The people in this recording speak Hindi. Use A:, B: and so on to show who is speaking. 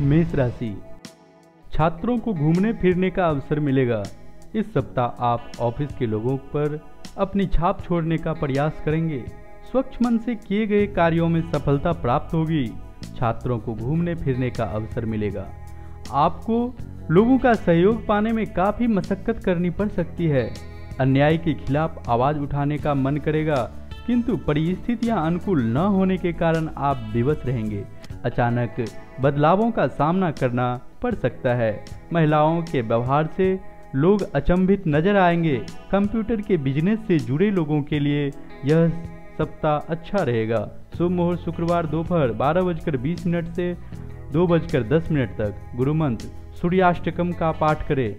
A: मेष राशि। छात्रों को घूमने फिरने का अवसर मिलेगा। इस सप्ताह आप ऑफ़िस के लोगों पर अपनी छाप छोड़ने का प्रयास करेंगे। स्वच्छ मन से किए गए कार्यों में सफलता प्राप्त होगी। छात्रों को घूमने फिरने का अवसर मिलेगा। आपको लोगों का सहयोग पाने में काफ़ी मशक्कत करनी पड़ सकती है। अन्याय के खिलाफ आवाज़ उठाने का मन करेगा, किंतु परिस्थितियाँ अनुकूल न होने के कारण आप विवश रहेंगे। अचानक बदलावों का सामना करना पड़ सकता है। महिलाओं के व्यवहार से लोग अचंभित नज़र आएँगे। कंप्यूटर के बिज़नेस से जुड़े लोगों के लिए यह सप्ताह अच्छा रहेगा। शुभ मुहूर्त, शुक्रवार दोपहर बारह बजकर बीस मिनट से दो बजकर दस मिनट तक। गुरु मंत्र सूर्याष्टकम का पाठ करें।